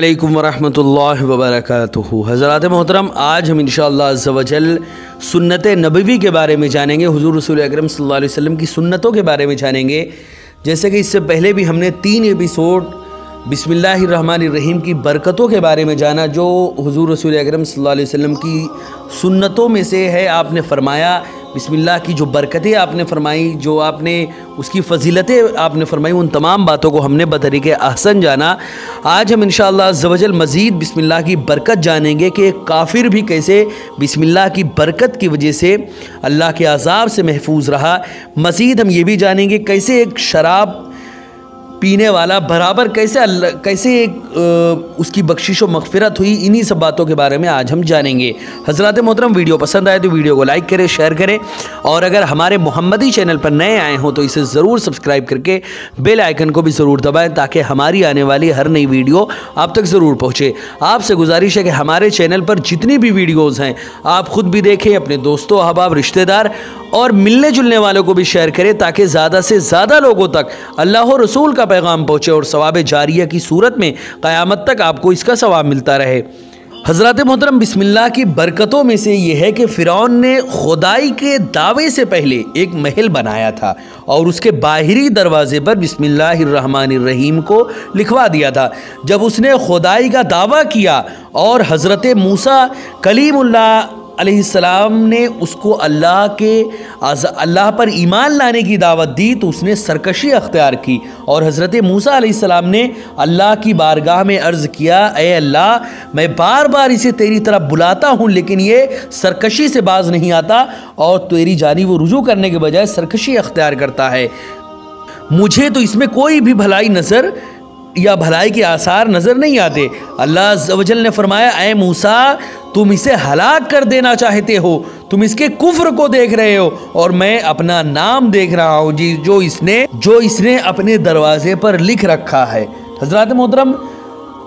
علیکم ورحمۃ اللہ وبرکاتہ۔ حضرات محترم، آج ہم انشاءاللہ عز و جل سنت نبوی کے بارے میں جانیں گے، حضور رسول اکرم صلی اللہ علیہ وسلم کی سنتوں کے بارے میں جانیں گے۔ جیسے کہ اس سے پہلے بھی ہم نے تین ایپیسوڈ بسم اللہ الرحمن الرحیم کی برکتوں کے بارے میں جانا، جو حضور رسول اکرم صلی اللہ علیہ وسلم کی سنتوں میں سے ہے، آپ نے فرمایا۔ بسم اللہ کی جو برکتیں آپ نے فرمائی، جو آپ نے اس کی فضیلتیں آپ نے فرمائی، ان تمام باتوں کو ہم نے بطریق احسن جانا۔ آج ہم انشاءاللہ عز مزید بسم اللہ کی برکت جانیں گے کہ ایک کافر بھی کیسے بسم اللہ کی برکت کی وجہ سے اللہ کے عذاب سے محفوظ رہا۔ مزید ہم یہ بھی جانیں گے کیسے ایک شراب پینے والا، برابر کیسے اللہ، کیسے ایک اس کی بخشش و مغفرت ہوئی؟ انہی سب باتوں کے بارے میں آج ہم جانیں گے۔ حضرات محترم، ویڈیو پسند آئے تو ویڈیو کو لائک کریں، شیئر کریں۔ اور اگر ہمارے محمدی چینل پر نئے آئے ہوں تو اسے ضرور سبسکرائب کر کے بیل آئیکن کو بھی ضرور دبائیں تاکہ ہماری آنے والی ہر نئی ویڈیو آپ تک ضرور پہنچے۔ آپ سے گزارش ہے کہ ہمارے چینل پر جتنی بھی ویڈیوز ہیں، آپ خود بھی دیکھیں، اپنے دوستوں، احباب، رشتہ دار اور ملنے جلنے والوں کو بھی شیئر کریں تاکہ زیادہ سے زیادہ لوگوں تک اللہ و رسول کا پیغام پہنچے اور ثواب جاریہ کی صورت میں قیامت تک آپ کو اس کا ثواب ملتا رہے۔ حضرات محترم، بسم اللہ کی برکتوں میں سے یہ ہے کہ فرعون نے خدائی کے دعوے سے پہلے ایک محل بنایا تھا اور اس کے باہری دروازے پر بسم اللہ الرحمن الرحیم کو لکھوا دیا تھا۔ جب اس نے خدائی کا دعویٰ کیا اور حضرت موسیٰ کلیم اللہ علیہ السلام نے اس کو اللہ کے اللہ پر ایمان لانے کی دعوت دی تو اس نے سرکشی اختیار کی اور حضرت موسیٰ علیہ السلام نے اللہ کی بارگاہ میں عرض کیا، اے اللہ، میں بار بار اسے تیری طرف بلاتا ہوں لیکن یہ سرکشی سے باز نہیں آتا اور تیری جانی وہ رجوع کرنے کے بجائے سرکشی اختیار کرتا ہے۔ مجھے تو اس میں کوئی بھی بھلائی نظر یا بھلائی کے آثار نظر نہیں آتے۔ اللہ عز و جل نے فرمایا، اے موسیٰ تم اسے ہلاک کر دینا چاہتے ہو۔ تم اس کے کفر کو دیکھ رہے ہو۔ اور میں اپنا نام دیکھ رہا ہوں جی جو اس نے، جو اس نے اپنے دروازے پر لکھ رکھا ہے۔ حضرات محترم،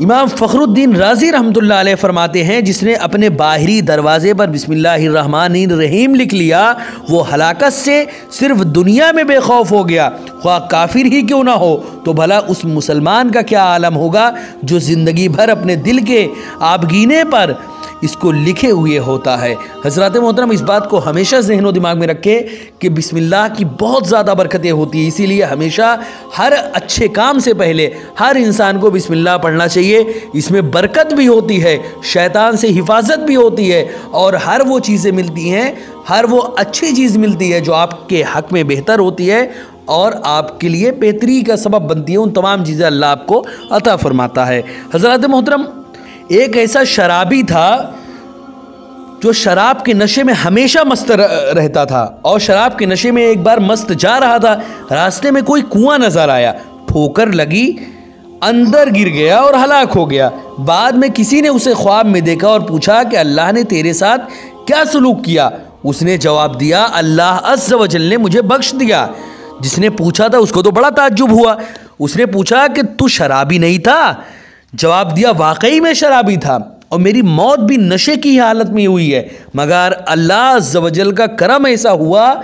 امام فخر الدین رازی رحمۃ اللہ علیہ فرماتے ہیں، جس نے اپنے باہری دروازے پر بسم اللہ الرحمن الرحیم لکھ لیا، وہ ہلاکت سے صرف دنیا میں بے خوف ہو گیا۔ خواہ کافر ہی کیوں نہ ہو، تو بھلا اس مسلمان کا کیا عالم ہوگا جو زندگی بھر اپنے دل کے آبگینے پر اس کو لکھے ہوئے ہوتا ہے۔ حضرات محترم، اس بات کو ہمیشہ ذہن و دماغ میں رکھے کہ بسم اللہ کی بہت زیادہ برکتیں ہوتی ہیں، اسی لیے ہمیشہ ہر اچھے کام سے پہلے ہر انسان کو بسم اللہ پڑھنا چاہیے۔ اس میں برکت بھی ہوتی ہے، شیطان سے حفاظت بھی ہوتی ہے اور ہر وہ چیزیں ملتی ہیں، ہر وہ اچھی چیز ملتی ہے جو آپ کے حق میں بہتر ہوتی ہے اور آپ کے لیے بہتری کا سبب بنتی ہے۔ ان تمام چیزیں اللہ آپ کو عطا فرماتا ہے۔ حضرات محترم ایک ایسا شرابی تھا جو شراب کے نشے میں ہمیشہ مست رہتا تھا اور شراب کے نشے میں ایک بار مست جا رہا تھا۔ راستے میں کوئی کنواں نظر آیا۔ ٹھوکر لگی، اندر گر گیا اور ہلاک ہو گیا۔ بعد میں کسی نے اسے خواب میں دیکھا اور پوچھا کہ اللہ نے تیرے ساتھ کیا سلوک کیا؟ اس نے جواب دیا، اللہ عز و جل نے مجھے بخش دیا۔ جس نے پوچھا تھا، اس کو تو بڑا تعجب ہوا۔ اس نے پوچھا کہ تو شرابی نہیں تھا؟ جواب دیا، واقعی میں شرابی تھا اور میری موت بھی نشے کی حالت میں ہوئی ہے۔ مگر اللہ عز و جل کا کرم ایسا ہوا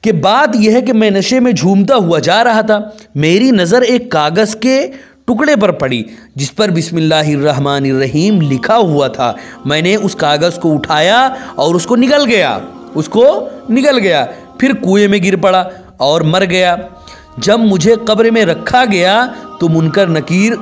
کہ بات یہ ہے کہ میں نشے میں جھومتا ہوا جا رہا تھا۔ میری نظر ایک کاغذ کے ٹکڑے پر پڑی، جس پر بسم اللہ الرحمن الرحیم لکھا ہوا تھا۔ میں نے اس کاغذ کو اٹھایا اور اس کو نگل گیا۔ اس کو نگل گیا۔ پھر کنویں میں گر پڑا اور مر گیا۔ جب مجھے قبر میں رکھا گیا تو منکر نکیر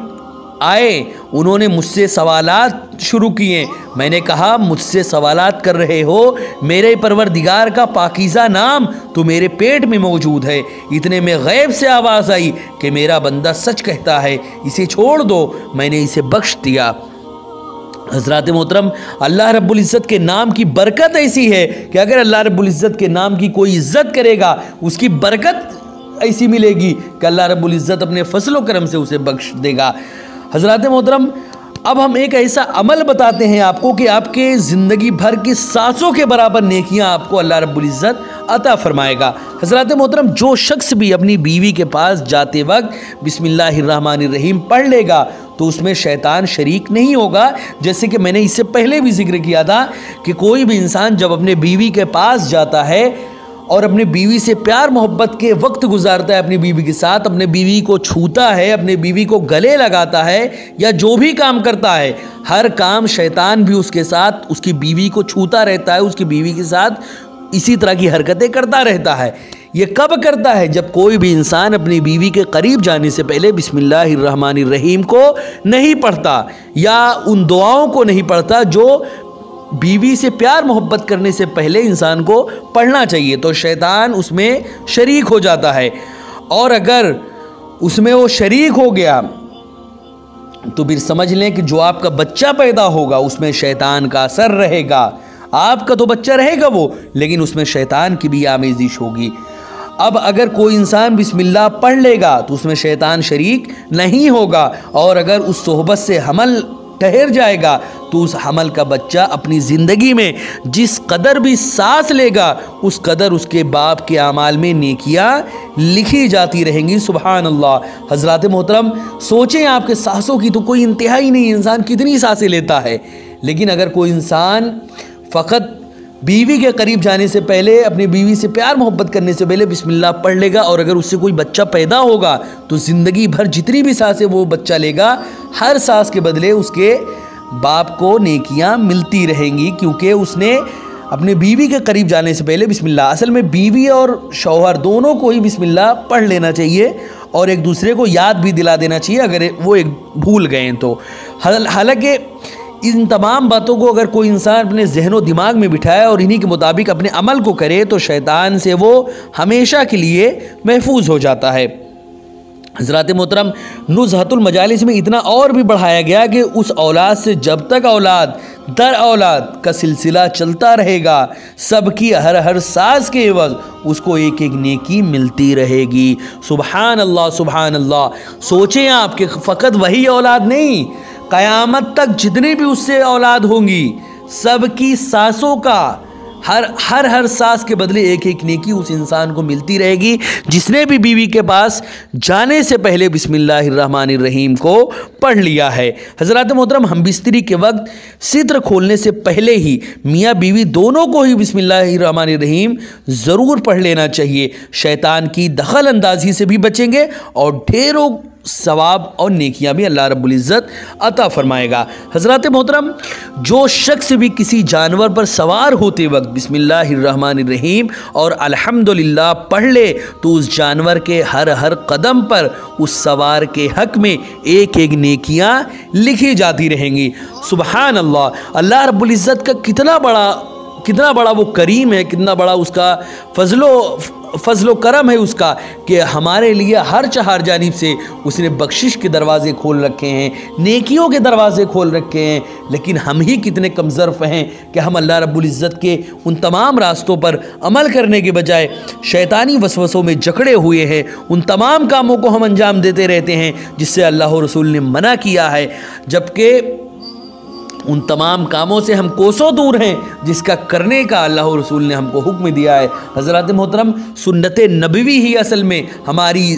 آئے، انہوں نے مجھ سے سوالات شروع کیے۔ میں نے کہا، مجھ سے سوالات کر رہے ہو، میرے پروردگار کا پاکیزہ نام تو میرے پیٹ میں موجود ہے۔ اتنے میں غیب سے آواز آئی کہ میرا بندہ سچ کہتا ہے، اسے چھوڑ دو، میں نے اسے بخش دیا۔ حضرات محترم، اللہ رب العزت کے نام کی برکت ایسی ہے کہ اگر اللہ رب العزت کے نام کی کوئی عزت کرے گا، اس کی برکت ایسی ملے گی کہ اللہ رب العزت اپنے فضل و کرم سے اسے بخش دے گا۔ حضرات محترم، اب ہم ایک ایسا عمل بتاتے ہیں آپ کو کہ آپ کے زندگی بھر کی سانسوں کے برابر نیکیاں آپ کو اللہ رب العزت عطا فرمائے گا۔ حضرات محترم، جو شخص بھی اپنی بیوی کے پاس جاتے وقت بسم اللہ الرحمن الرحیم پڑھ لے گا، تو اس میں شیطان شریک نہیں ہوگا۔ جیسے کہ میں نے اس سے پہلے بھی ذکر کیا تھا کہ کوئی بھی انسان جب اپنے بیوی کے پاس جاتا ہے اور اپنے بیوی سے پیار محبت کے وقت گزارتا ہے، اپنی بیوی کے ساتھ اپنے بیوی کو چھوتا ہے اپنے بیوی کو گلے لگاتا ہے یا جو بھی کام کرتا ہے۔ ہر کام شیطان بھی اس کے ساتھ، اس کی بیوی کو چھوتا رہتا ہے، اس کی بیوی کے ساتھ اسی طرح کی حرکتیں کرتا رہتا ہے۔ یہ کب کرتا ہے؟ جب کوئی بھی انسان اپنی بیوی کے قریب جانے سے پہلے بسم اللہ الرحمن الرحیم کو نہیں پڑھتا یا ان دعاؤں کو نہیں پڑھتا جو بیوی سے پیار محبت کرنے سے پہلے انسان کو پڑھنا چاہیے تو شیطان اس میں شریک ہو جاتا ہے۔ اور اگر اس میں وہ شریک ہو گیا تو پھر سمجھ لیں کہ جو آپ کا بچہ پیدا ہوگا اس میں شیطان کا اثر رہے گا۔ آپ کا تو بچہ رہے گا وہ، لیکن اس میں شیطان کی بھی آمیزش ہوگی۔ اب اگر کوئی انسان بسم اللہ پڑھ لے گا تو اس میں شیطان شریک نہیں ہوگا۔ اور اگر اس صحبت سے حمل ٹھہر جائے گا، تو اس حمل کا بچہ اپنی زندگی میں جس قدر بھی سانس لے گا، اس قدر اس کے باپ کے اعمال میں نیکیاں لکھی جاتی رہیں گی۔ سبحان اللہ۔ حضرات محترم، سوچیں آپ کے سانسوں کی تو کوئی انتہائی نہیں، انسان کتنی سانسیں لیتا ہے۔ لیکن اگر کوئی انسان فقط بیوی کے قریب جانے سے پہلے اپنی بیوی سے پیار محبت کرنے سے پہلے بسم اللہ پڑھ لے گا اور اگر اس سے کوئی بچہ پیدا ہوگا تو زندگی بھر جتنی بھی سانسیں وہ بچہ لے گا، ہر سانس کے بدلے اس کے باپ کو نیکیاں ملتی رہیں گی۔ کیونکہ اس نے اپنے بیوی کے قریب جانے سے پہلے بسم اللہ، اصل میں بیوی اور شوہر دونوں کو ہی بسم اللہ پڑھ لینا چاہیے اور ایک دوسرے کو یاد بھی دلا دینا چاہیے اگر وہ ایک بھول گئے تو۔ حالانکہ ان تمام باتوں کو اگر کوئی انسان اپنے ذہن و دماغ میں بٹھائے اور انہی کے مطابق اپنے عمل کو کرے تو شیطان سے وہ ہمیشہ کے لیے محفوظ ہو جاتا ہے۔ حضرات محترم نزہت المجالس میں اتنا اور بھی بڑھایا گیا کہ اس اولاد سے جب تک اولاد، در اولاد کا سلسلہ چلتا رہے گا، سب کی ہر ہر ساز کے عوض اس کو ایک ایک نیکی ملتی رہے گی۔ سبحان اللہ سبحان اللہ۔ سوچیں آپ کہ فقط وہی اولاد نہیں قیامت تک جتنی بھی اس سے اولاد ہوں گی سب کی ساسوں کا ہر ہر ہر ساس کے بدلے ایک ایک نیکی اس انسان کو ملتی رہے گی۔ جس نے بھی بیوی کے پاس جانے سے پہلے بسم اللہ الرحمن الرحیم کو پڑھ لیا ہے۔ حضرات محترم، ہم بستری کے وقت ستر کھولنے سے پہلے ہی میاں بیوی دونوں کو ہی بسم اللہ الرحمن الرحیم ضرور پڑھ لینا چاہیے۔ شیطان کی دخل اندازی سے بھی بچیں گے اور ڈھیروں ثواب اور نیکیاں بھی اللہ رب العزت عطا فرمائے گا۔ حضرات محترم، جو شخص بھی کسی جانور پر سوار ہوتے وقت بسم اللہ الرحمن الرحیم اور الحمدللہ پڑھ لے، تو اس جانور کے ہر ہر قدم پر اس سوار کے حق میں ایک ایک نیکیاں لکھی جاتی رہیں گی۔ سبحان اللہ اللہ رب العزت کا کتنا بڑا کتنا بڑا وہ کریم ہے، کتنا بڑا اس کا فضل و فضل و کرم ہے اس کا کہ ہمارے لیے ہر چہار جانب سے اس نے بخشش کے دروازے کھول رکھے ہیں، نیکیوں کے دروازے کھول رکھے ہیں۔ لیکن ہم ہی کتنے کمزرف ہیں کہ ہم اللہ رب العزت کے ان تمام راستوں پر عمل کرنے کے بجائے شیطانی وسوسوں میں جکڑے ہوئے ہیں۔ ان تمام کاموں کو ہم انجام دیتے رہتے ہیں، جس سے اللہ رسول نے منع کیا ہے۔ جبکہ ان تمام کاموں سے ہم کوسوں دور ہیں، جس کا کرنے کا اللہ رسول نے ہم کو حکم دیا ہے۔ حضرات محترم، سنت نبوی ہی اصل میں ہماری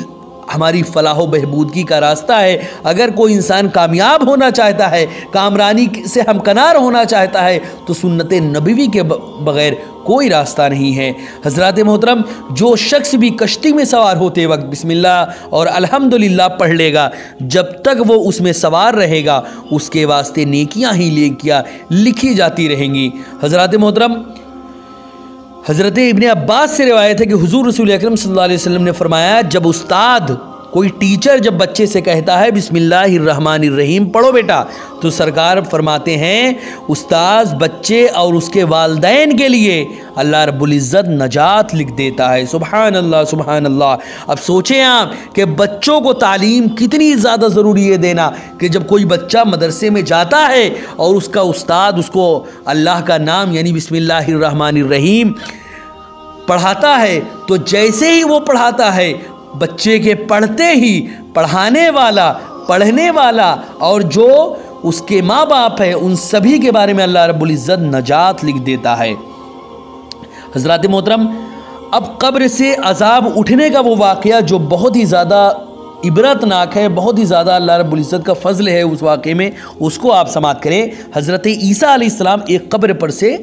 ہماری فلاح و بہبودگی کا راستہ ہے۔ اگر کوئی انسان کامیاب ہونا چاہتا ہے، کامرانی سے ہم کنار ہونا چاہتا ہے، تو سنت نبوی کے بغیر کوئی راستہ نہیں ہے۔ حضرات محترم، جو شخص بھی کشتی میں سوار ہوتے وقت بسم اللہ اور الحمدللہ پڑھ لے گا، جب تک وہ اس میں سوار رہے گا، اس کے واسطے نیکیاں ہی نیکیاں لکھی جاتی رہیں گی۔ حضرات محترم، حضرت ابن عباس سے روایت ہے کہ حضور رسول اکرم صلی اللہ علیہ وسلم نے فرمایا، جب استاد کوئی ٹیچر جب بچے سے کہتا ہے، بسم اللہ الرحمن الرحیم، پڑھو بیٹا۔ تو سرکار فرماتے ہیں، استاذ بچے اور اس کے والدین کے لیے اللہ رب العزت نجات لکھ دیتا ہے۔ سبحان اللہ سبحان اللہ۔ اب سوچیں آپ کہ بچوں کو تعلیم کتنی زیادہ ضروری ہے دینا کہ جب کوئی بچہ مدرسے میں جاتا ہے اور اس کا استاد اس کو اللہ کا نام یعنی بسم اللہ الرحمن الرحیم پڑھاتا ہے، تو جیسے ہی وہ پڑھاتا ہے بچے کے پڑھتے ہی، پڑھانے والا، پڑھنے والا، اور جو اس کے ماں باپ ہے ان سبھی کے بارے میں اللہ رب العزت نجات لکھ دیتا ہے۔ حضرات محترم، اب قبر سے عذاب اٹھنے کا وہ واقعہ جو بہت ہی زیادہ عبرت ناک ہے، بہت ہی زیادہ اللہ رب العزت کا فضل ہے اس واقعے میں، اس کو آپ سماعت کریں۔ حضرت عیسیٰ علیہ السلام ایک قبر پر سے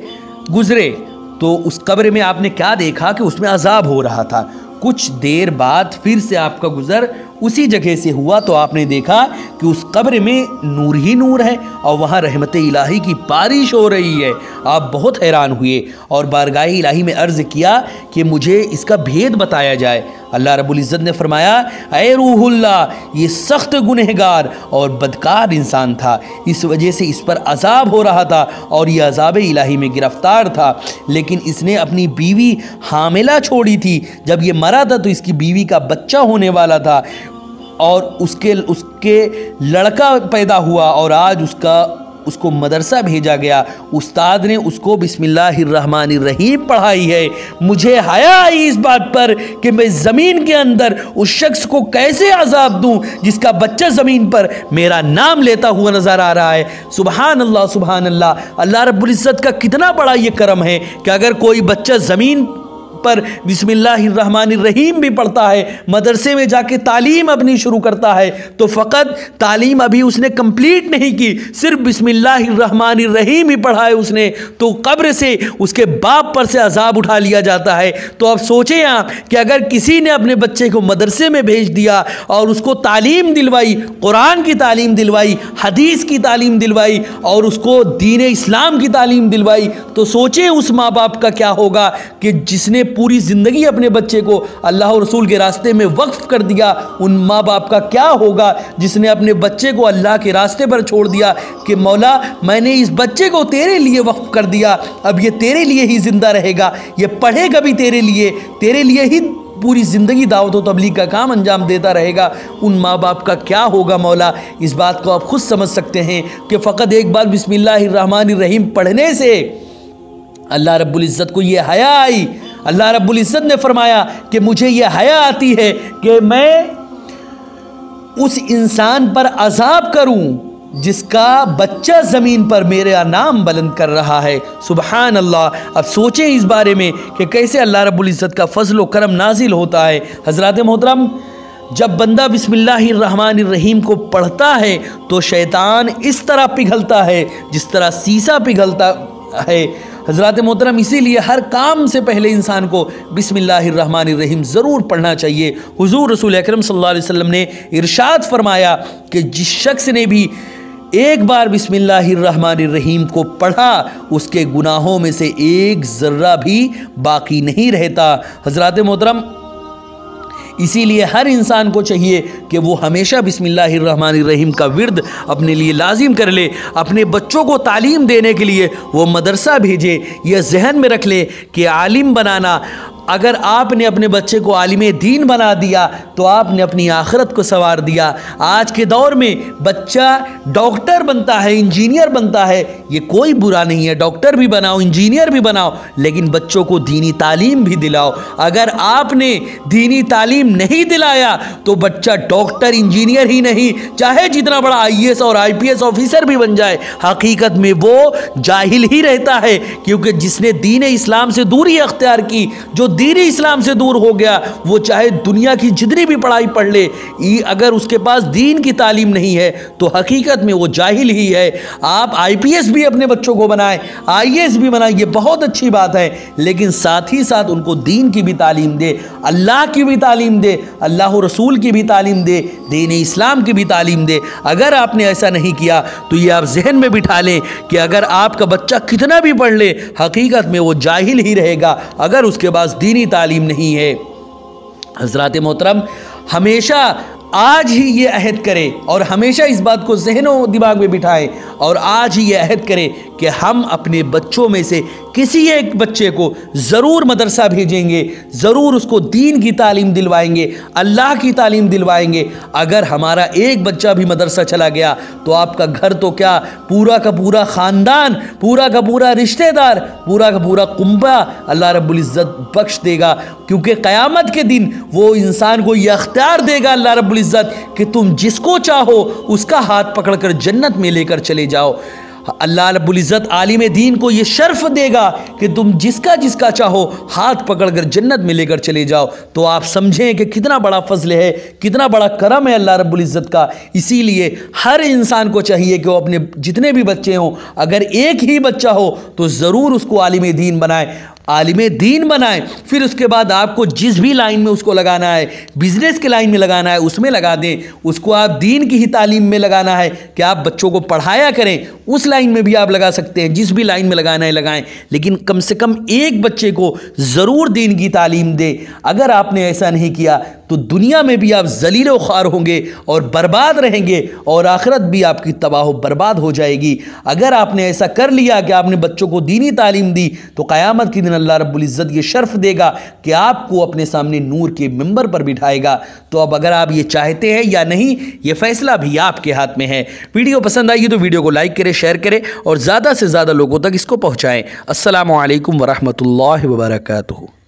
گزرے۔ تو اس قبر میں آپ نے کیا دیکھا کہ اس میں عذاب ہو رہا تھا۔ کچھ دیر بعد پھر سے آپ کا گزر اسی جگہ سے ہوا تو آپ نے دیکھا کہ اس قبر میں نور ہی نور ہے اور وہاں رحمت الہی کی بارش ہو رہی ہے۔ آپ بہت حیران ہوئے اور بارگاہ الہی میں عرض کیا کہ مجھے اس کا بھید بتایا جائے۔ اللہ رب العزت نے فرمایا، اے روح اللہ، یہ سخت گنہگار اور بدکار انسان تھا۔ اس وجہ سے اس پر عذاب ہو رہا تھا اور یہ عذاب الہی میں گرفتار تھا۔ لیکن اس نے اپنی بیوی حاملہ چھوڑی تھی۔ جب یہ مرا تھا تو اس کی بیوی کا بچہ ہونے والا تھا اور اس کے اس کے لڑکا پیدا ہوا اور آج اس کا اس کو مدرسہ بھیجا گیا۔ استاد نے اس کو بسم اللہ الرحمن الرحیم پڑھائی ہے۔ مجھے حیا آئی اس بات پر کہ میں زمین کے اندر اس شخص کو کیسے عذاب دوں جس کا بچہ زمین پر میرا نام لیتا ہوا نظر آ رہا ہے۔ سبحان اللہ سبحان اللہ۔ اللہ رب العزت کا کتنا بڑا یہ کرم ہے کہ اگر کوئی بچہ زمین پر بسم اللہ الرحمن الرحیم بھی پڑھتا ہے، مدرسے میں جا کے تعلیم اپنی شروع کرتا ہے۔ تو فقط تعلیم ابھی اس نے کمپلیٹ نہیں کی، صرف بسم اللہ الرحمن الرحیم ہی پڑھا ہے اس نے۔ تو قبر سے، اس کے باپ پر سے عذاب اٹھا لیا جاتا ہے۔ تو اب سوچیں آپ کہ اگر کسی نے اپنے بچے کو مدرسے میں بھیج دیا اور اس کو تعلیم دلوائی، قرآن کی تعلیم دلوائی، حدیث کی تعلیم دلوائی اور اس کو دین اسلام کی تعلیم دلوائی، تو سوچیں اس ماں باپ کا کیا ہوگا کہ جس نے پوری زندگی اپنے بچے کو اللہ و رسول کے راستے میں وقف کر دیا، ان ماں باپ کا کیا ہوگا؟ جس نے اپنے بچے کو اللہ کے راستے پر چھوڑ دیا کہ مولا، میں نے اس بچے کو تیرے لیے وقف کر دیا، اب یہ تیرے لیے ہی زندہ رہے گا، یہ پڑھے گا بھی تیرے لیے تیرے لیے ہی پوری زندگی دعوت و تبلیغ کا کام انجام دیتا رہے گا۔ ان ماں باپ کا کیا ہوگا مولا؟ اس بات کو آپ خود سمجھ سکتے ہیں کہ فقط ایک بار بسم اللہ الرحمن الرحیم پڑھنے سے اللہ رب العزت کو یہ حیا آئی اللہ رب العزت نے فرمایا کہ مجھے یہ حیا آتی ہے کہ میں اس انسان پر عذاب کروں جس کا بچہ زمین پر میرے نام بلند کر رہا ہے۔ سبحان اللہ اب سوچیں اس بارے میں کہ کیسے اللہ رب العزت کا فضل و کرم نازل ہوتا ہے۔ حضرات محترم، جب بندہ بسم اللہ الرحمن الرحیم کو پڑھتا ہے تو شیطان اس طرح پگھلتا ہے، جس طرح سیسا پگھلتا ہے۔ حضرات محترم، اسی لیے ہر کام سے پہلے انسان کو بسم اللہ الرحمن الرحیم ضرور پڑھنا چاہیے۔ حضور رسول اکرم صلی اللہ علیہ وسلم نے ارشاد فرمایا کہ جس شخص نے بھی ایک بار بسم اللہ الرحمن الرحیم کو پڑھا، اس کے گناہوں میں سے ایک ذرہ بھی باقی نہیں رہتا۔ حضرات محترم اسی لیے ہر انسان کو چاہیے کہ وہ ہمیشہ بسم اللہ الرحمن الرحیم کا ورد اپنے لیے لازم کر لے، اپنے بچوں کو تعلیم دینے کے لیے وہ مدرسہ بھیجے یہ ذہن میں رکھ لے کہ عالم بنانا اگر آپ نے اپنے بچے کو عالم دین بنا دیا، تو آپ نے اپنی آخرت کو سوار دیا۔ آج کے دور میں بچہ ڈاکٹر بنتا ہے، انجینئر بنتا ہے، یہ کوئی برا نہیں ہے۔ ڈاکٹر بھی بناؤ، انجینئر بھی بناؤ، لیکن بچوں کو دینی تعلیم بھی دلاؤ۔ اگر آپ نے دینی تعلیم نہیں دلایا، تو بچہ ڈاکٹر، انجینئر ہی نہیں، چاہے جتنا بڑا آئی ایس اور آئی پی ایس آفیسر بھی بن جائے، حقیقت میں وہ جاہل ہی رہتا ہے۔ کیونکہ جس نے دین اسلام سے دوری اختیار کی، جو دین اسلام سے دور ہو گیا، وہ چاہے دنیا کی جتنی بھی پڑھائی پڑھ لے اگر اس کے پاس دین کی تعلیم نہیں ہے، تو حقیقت میں وہ جاہل ہی ہے۔ آپ آئی پی ایس بھی اپنے بچوں کو بنائیں، آئی ایس بھی بنائیں، یہ بہت اچھی بات ہے۔ لیکن ساتھ ہی ساتھ ان کو دین کی بھی تعلیم دے، اللہ کی بھی تعلیم دے، اللہ رسول کی بھی تعلیم دے، دین اسلام کی بھی تعلیم دے۔ اگر آپ نے ایسا نہیں کیا، تو یہ آپ ذہن میں بٹھا لیں کہ اگر آپ کا بچہ کتنا بھی پڑھ لے، حقیقت میں وہ جاہل ہی رہے گا۔ اگر اس کے پاس دینی تعلیم نہیں ہے۔ حضرات محترم، ہمیشہ آج ہی یہ عہد کرے اور ہمیشہ اس بات کو ذہن و دماغ میں بٹھائیں اور آج ہی یہ عہد کرے کہ ہم اپنے بچوں میں سے کسی ایک بچے کو ضرور مدرسہ بھیجیں گے، ضرور اس کو دین کی تعلیم دلوائیں گے، اللہ کی تعلیم دلوائیں گے۔ اگر ہمارا ایک بچہ بھی مدرسہ چلا گیا تو آپ کا گھر تو کیا پورا کا پورا خاندان، پورا کا پورا رشتہ دار، پورا کا پورا کنبہ اللہ رب العزت بخش دے گا۔ کیونکہ قیامت کے دن وہ انسان کو یہ اختیار دے گا اللہ رب العزت کہ تم جس کو چاہو اس کا ہاتھ پکڑ کر جنت میں لے کر چلے جاؤ۔ اللہ رب العزت عالم دین کو یہ شرف دے گا کہ تم جس کا جس کا چاہو ہاتھ پکڑ کر جنت میں لے کر چلے جاؤ۔ تو آپ سمجھیں کہ کتنا بڑا فضل ہے، کتنا بڑا کرم ہے اللہ رب العزت کا۔ اسی لیے ہر انسان کو چاہیے کہ وہ اپنے جتنے بھی بچے ہوں، اگر ایک ہی بچہ ہو تو ضرور اس کو عالم دین بنائے۔ عالم دین بنائیں پھر اس کے بعد آپ کو جس بھی لائن میں اس کو لگانا ہے بزنس کے لائن میں لگانا ہے، اس میں لگا دیں۔ اس کو آپ دین کی ہی تعلیم میں لگانا ہے کہ آپ بچوں کو پڑھایا کریں۔ اس لائن میں بھی آپ لگا سکتے ہیں، جس بھی لائن میں لگانا ہے لگائیں۔ لیکن کم سے کم ایک بچے کو ضرور دین کی تعلیم دے اگر آپ نے ایسا نہیں کیا، تو دنیا میں بھی آپ ذلیل و خوار ہوں گے اور برباد رہیں گے اور آخرت بھی آپ کی تباہ و برباد ہو جائے گی۔ اگر آپ نے ایسا کر لیا کہ آپ نے بچوں کو دینی تعلیم دی، تو قیامت کی دن اللہ رب العزت یہ شرف دے گا کہ آپ کو اپنے سامنے نور کے ممبر پر بٹھائے گا۔ تو اب اگر آپ یہ چاہتے ہیں یا نہیں، یہ فیصلہ بھی آپ کے ہاتھ میں ہے۔ ویڈیو پسند آئیے تو ویڈیو کو لائک کریں، شیئر کریں اور زیادہ سے زیادہ لوگوں تک اس کو پہنچائیں۔ السلام علیکم ورحمۃ اللہ وبرکاتہ۔